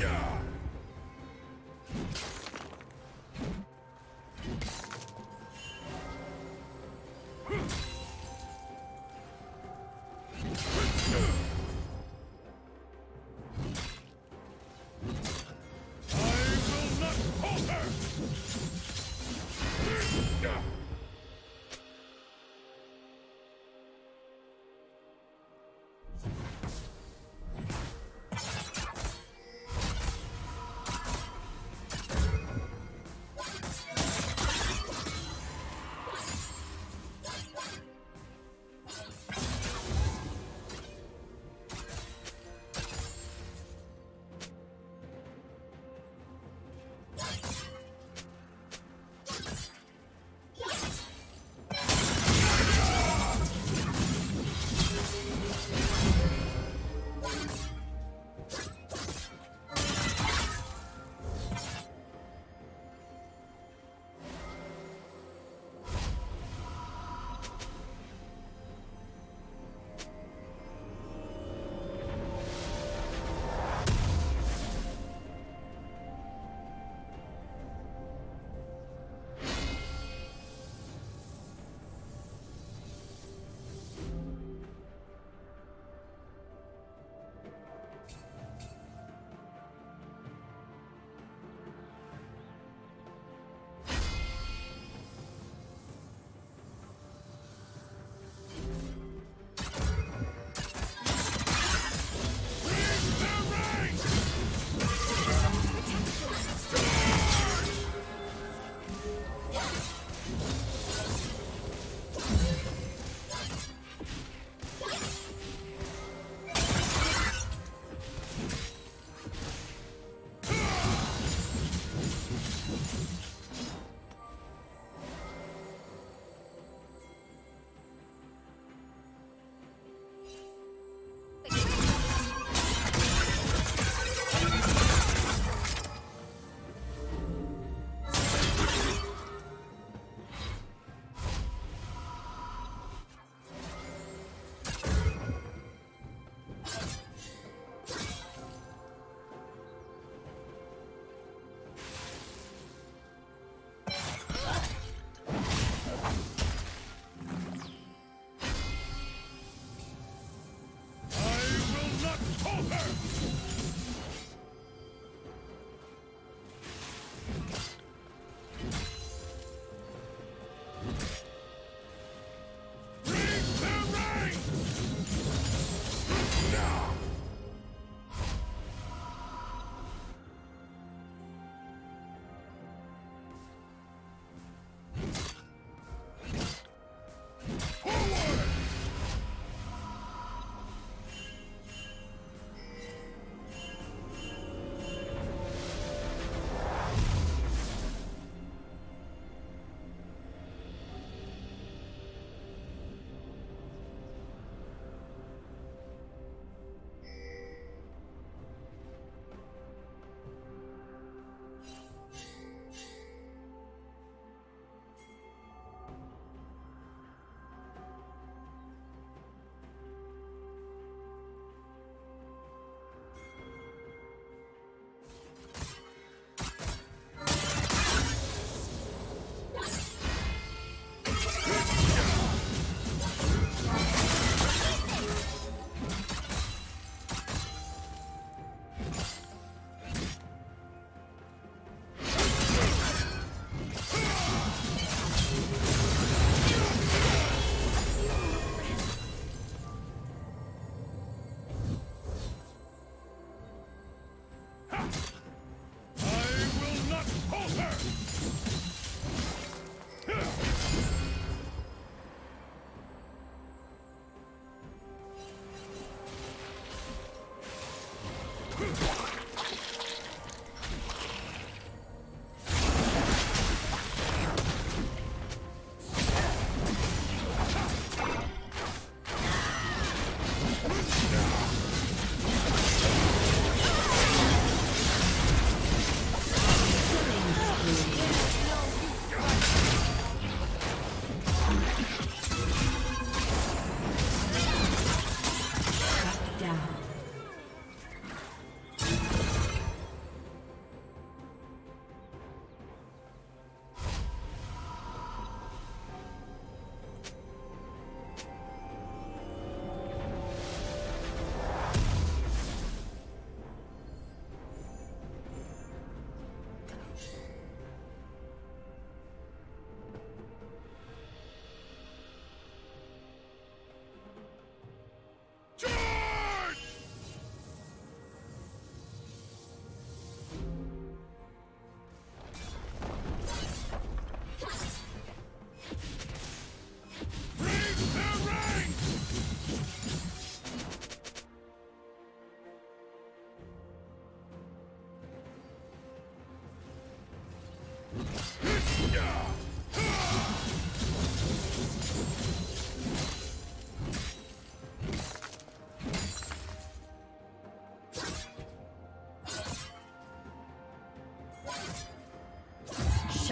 down.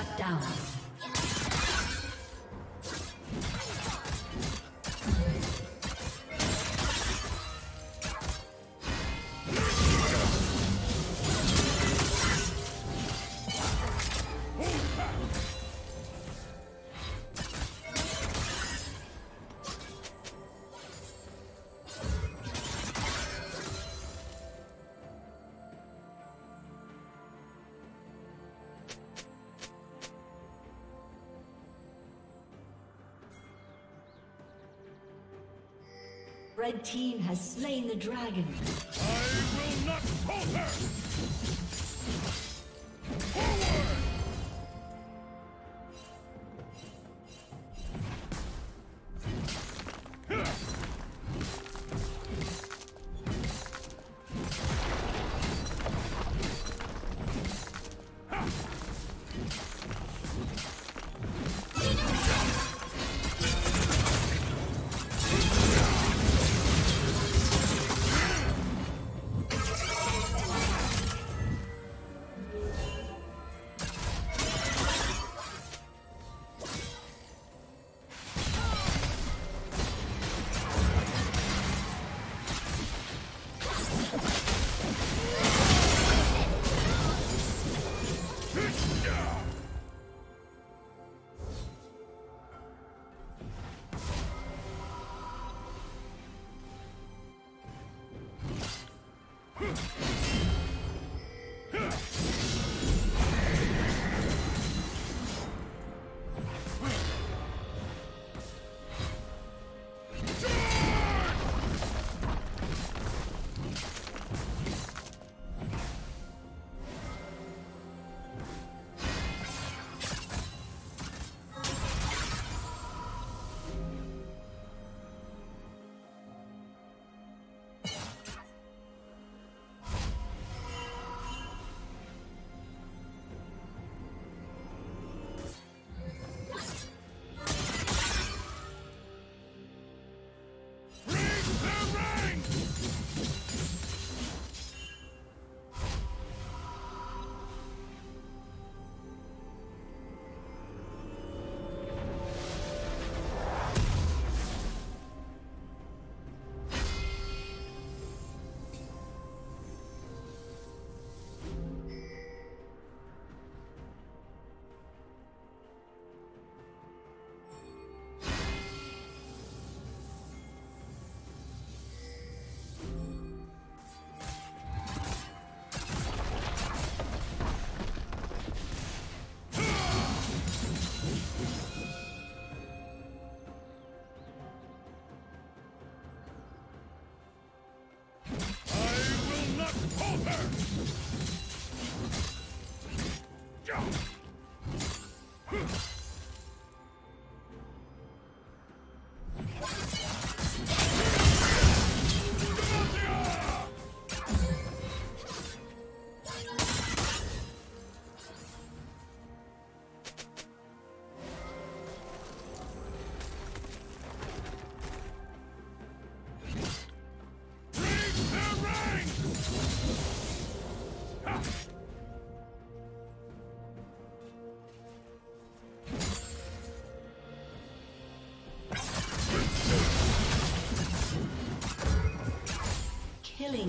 Shut down. Red team has slain the dragon. I will not falter!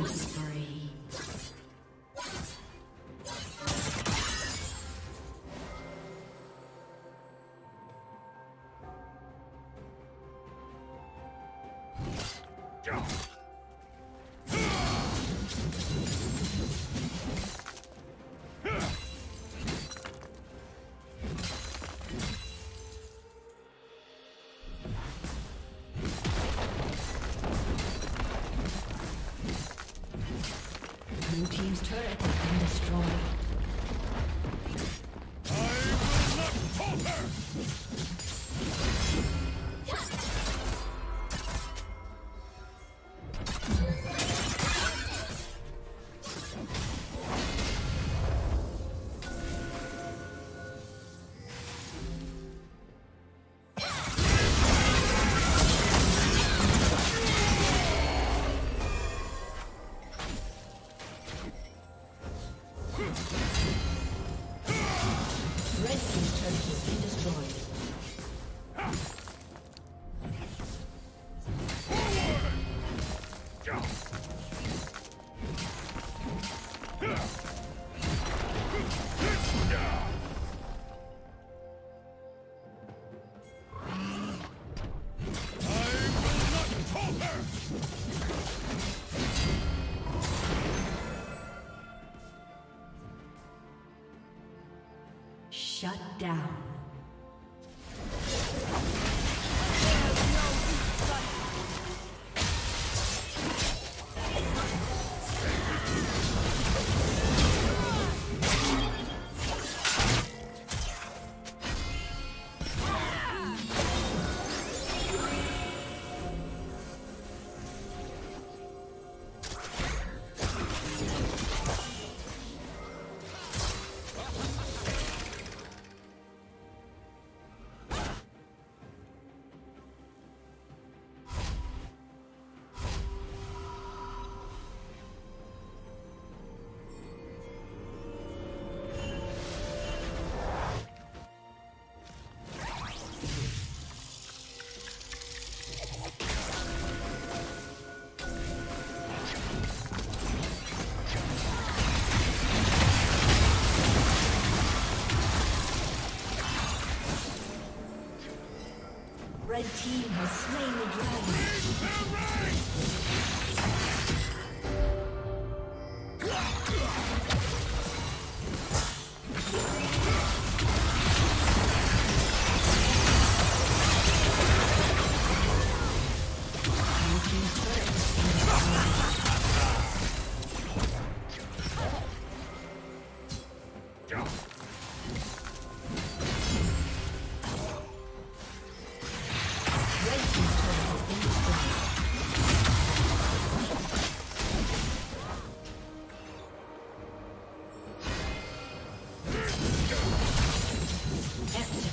Killing spree. Shut down.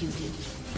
executed.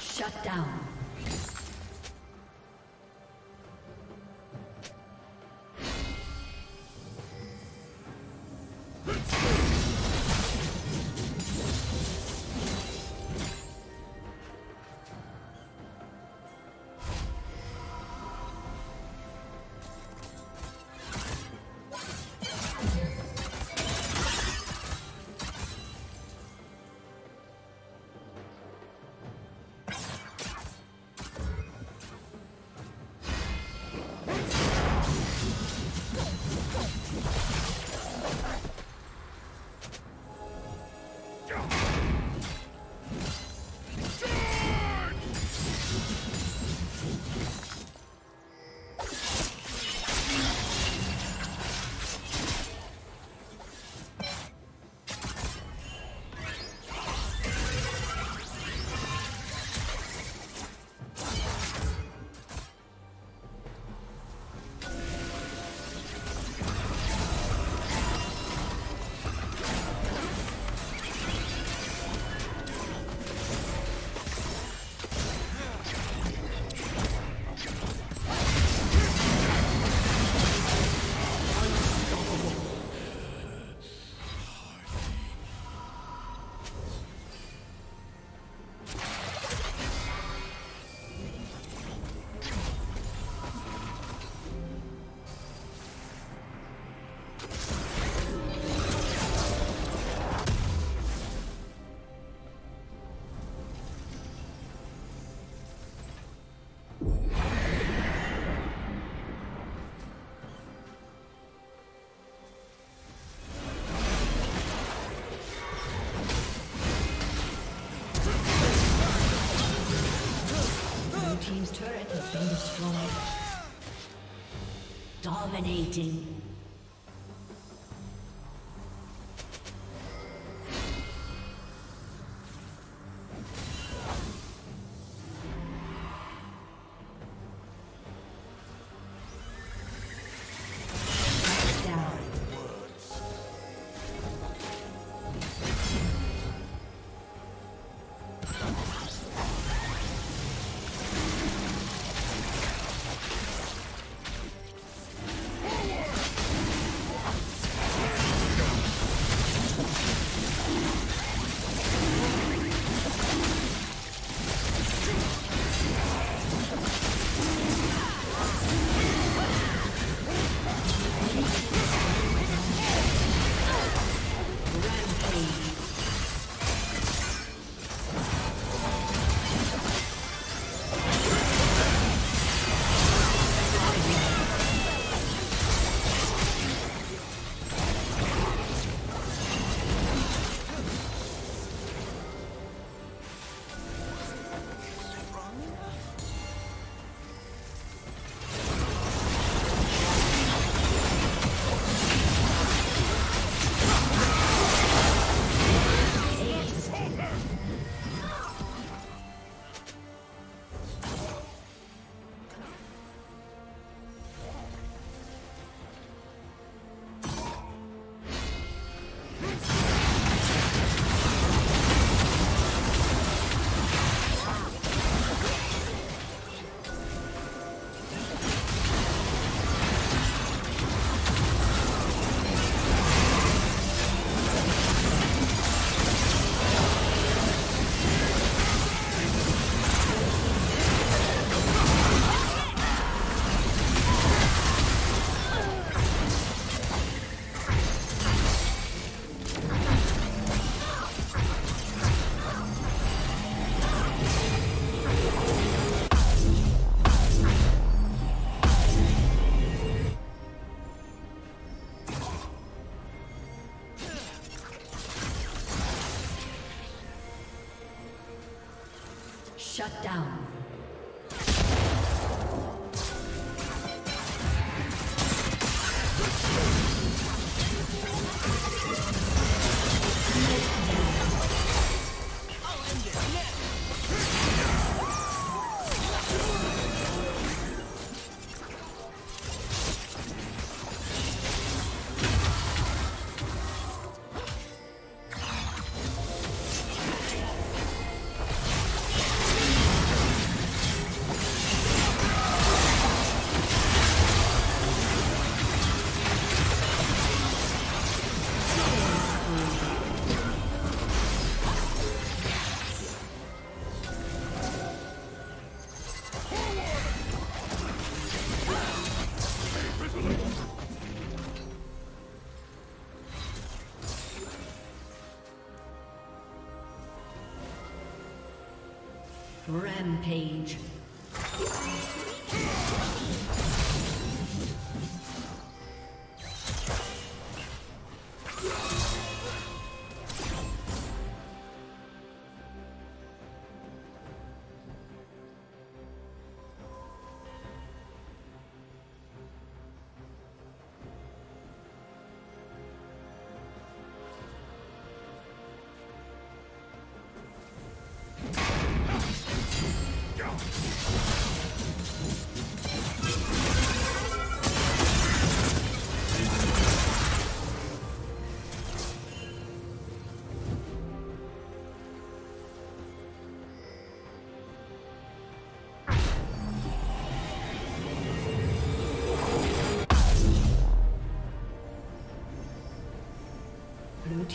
Shut down. Destroyed. Dominating. Shut Rampage.